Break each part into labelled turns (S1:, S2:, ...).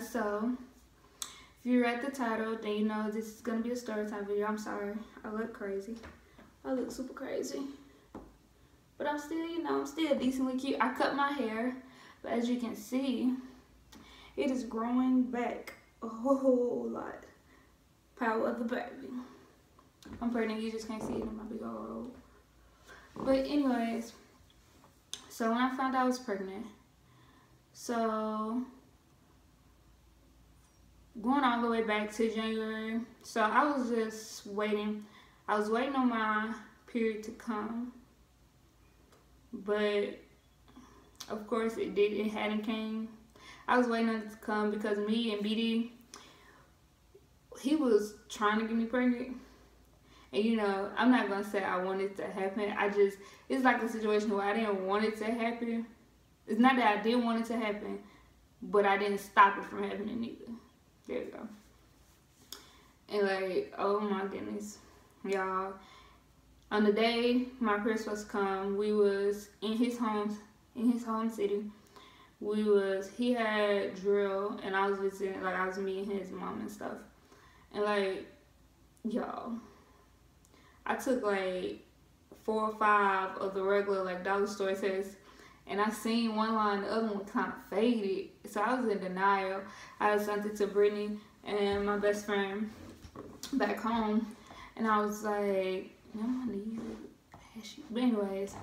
S1: so if you read the title then you know this is gonna be a story time video. I'm sorry. I look crazy. I look super crazy. But i'm still you know i'm still decently cute. I cut my hair but as you can see it is growing back a whole lot. Power of the baby. I'm pregnant. You just can't see it in my big old but anyways so when i found out i was pregnant so going the way back to January. So I was just waiting. I was waiting on my period to come. But of course it did it hadn't came. I was waiting on it to come because me and BD he was trying to get me pregnant. And you know, I'm not gonna say I wanted to happen. I just it's like a situation where I didn't want it to happen. It's not that I didn't want it to happen, but I didn't stop it from happening either. There you go. And like, oh my goodness, y'all. On the day my was come, we was in his home, in his home city. We was he had drill, and I was visiting, like I was meeting his mom and stuff. And like, y'all, I took like four or five of the regular like dollar store tests and I seen one line, the other one kind of faded. So I was in denial. I sent it to Brittany and my best friend back home. And I was like, no, I need it. But anyways,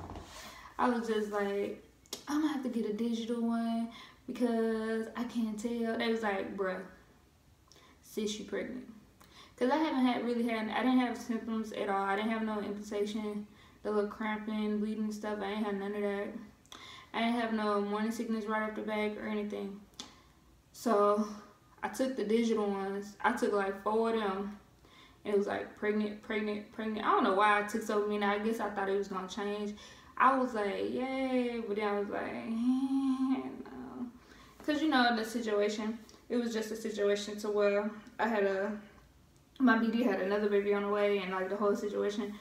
S1: I was just like, I'm gonna have to get a digital one because I can't tell. They was like, bruh, sis, you pregnant. Cause I haven't had really had, I didn't have symptoms at all. I didn't have no implantation, the little cramping, bleeding stuff. I ain't had none of that. I didn't have no morning sickness right off the back or anything. So I took the digital ones. I took like four of them. It was like pregnant, pregnant, pregnant. I don't know why I took so many. I guess I thought it was gonna change. I was like, yay, but then I was like, eh, no. Cause you know the situation. It was just a situation to where I had a my BD had another baby on the way and like the whole situation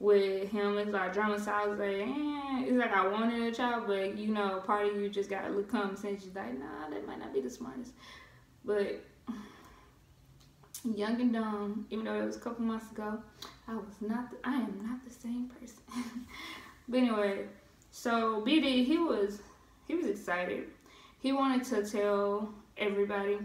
S1: with him it's like drama so I was like eh. it's like I wanted a child but you know part of you just got little common sense she's like nah that might not be the smartest but young and dumb even though it was a couple months ago I was not the, I am not the same person but anyway so BD he was he was excited he wanted to tell everybody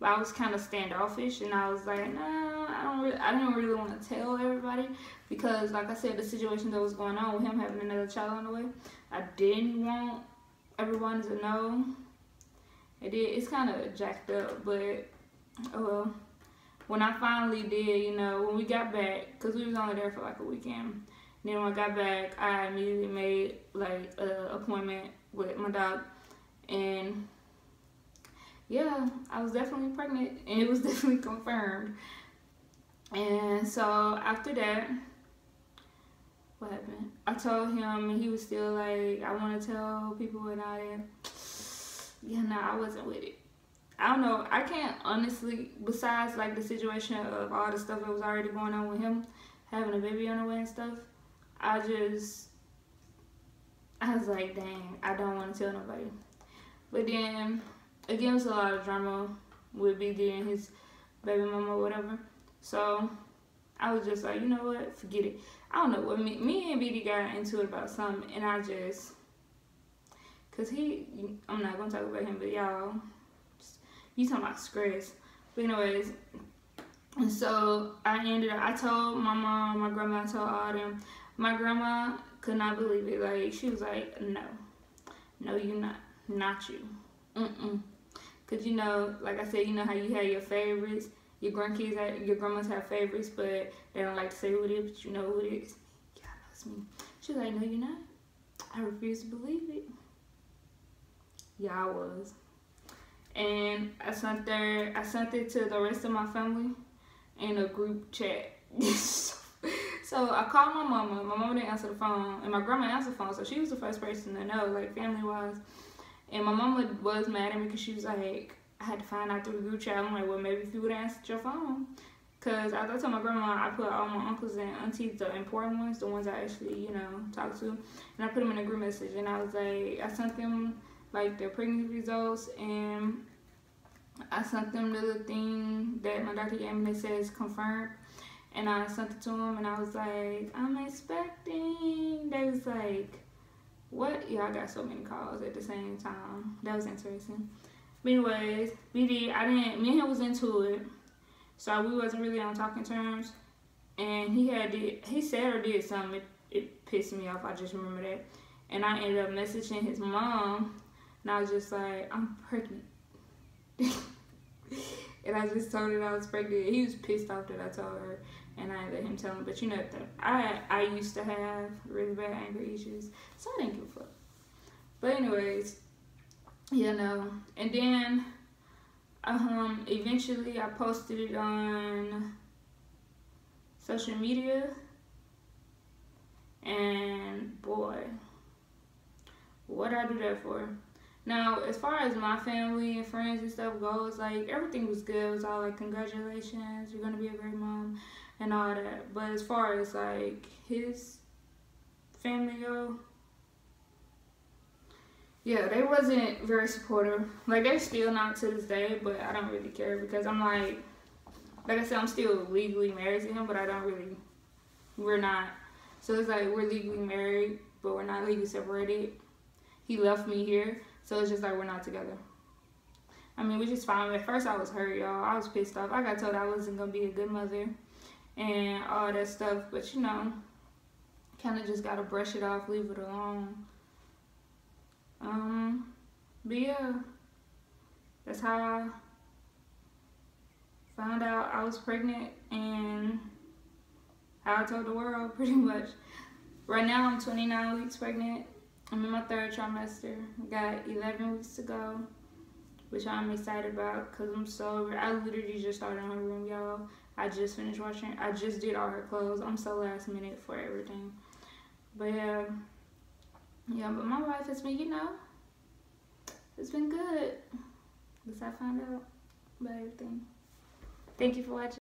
S1: but I was kind of standoffish and I was like, no, I don't really, I didn't really want to tell everybody because like I said, the situation that was going on with him having another child on the way, I didn't want everyone to know. It did, it's kind of jacked up, but oh well. When I finally did, you know, when we got back, because we was only there for like a weekend, then when I got back, I immediately made like an appointment with my dog and yeah, I was definitely pregnant and it was definitely confirmed. And so after that, what happened? I told him and he was still like, I want to tell people and all that. Yeah, no, I wasn't with it. I don't know. I can't honestly, besides like the situation of all the stuff that was already going on with him, having a baby on the way and stuff, I just, I was like, dang, I don't want to tell nobody. But then again, it's a lot of drama with BD and his baby mama or whatever. So I was just like, you know what, forget it. I don't know what me, me and BD got into it about something, and I just, cause he, I'm not gonna talk about him, but y'all, you talking about stress. But anyways, and so I ended up, I told my mom, my grandma, I told all them. My grandma could not believe it. Like, she was like, no, no, you not, not you. Mm-mm. Cause you know, like I said, you know how you have your favorites. Your grandkids, have, your grandmas have favorites, but they don't like to say who it is. But you know who it is. Yeah, that's me. She's like, no, you're not. I refuse to believe it. Yeah, I was. And I sent there. I sent it to the rest of my family in a group chat. so I called my mama. My mama didn't answer the phone, and my grandma answered the phone. So she was the first person to know, like family wise. And my mama was mad at me because she was like, I had to find out through the group chat. I'm like, well, maybe if you would answer your phone. Because I told my grandma, I put all my uncles and aunties, the important ones, the ones I actually, you know, talk to. And I put them in a group message. And I was like, I sent them, like, their pregnancy results. And I sent them the thing that my doctor gave me that says confirmed. And I sent it to them and I was like, I'm expecting. They was like, what? Yeah, I got so many calls at the same time. That was interesting. But anyways, BD, I didn't, me and him was into it. So we wasn't really on talking terms. And he had, did, he said or did something. It, it pissed me off. I just remember that. And I ended up messaging his mom. And I was just like, I'm pregnant. and I just told her I was pregnant. He was pissed off that I told her, and I let him tell him. But you know, I I used to have really bad anger issues, so I didn't give a fuck. But anyways, you know, and then um eventually I posted it on social media, and boy, what I do that for? Now, as far as my family and friends and stuff goes, like everything was good. It was all like, congratulations, you're gonna be a great mom, and all that. But as far as like his family go, yeah, they wasn't very supportive. Like they're still not to this day, but I don't really care because I'm like, like I said, I'm still legally married to him, but I don't really, we're not. So it's like we're legally married, but we're not legally separated. He left me here so it's just like we're not together. I mean, which is fine. At first, I was hurt, y'all. I was pissed off. I got told I wasn't gonna be a good mother and all that stuff. But you know, kind of just gotta brush it off, leave it alone. Um, but yeah, that's how I found out I was pregnant and how I told the world pretty much. Right now, I'm 29 weeks pregnant. I'm in my third trimester. Got 11 weeks to go, which I'm excited about because I'm so. I literally just started in her room, y'all. I just finished washing. I just did all her clothes. I'm so last minute for everything. But yeah, yeah. But my life has been, you know, it's been good. Because I found out about everything. Thank you for watching.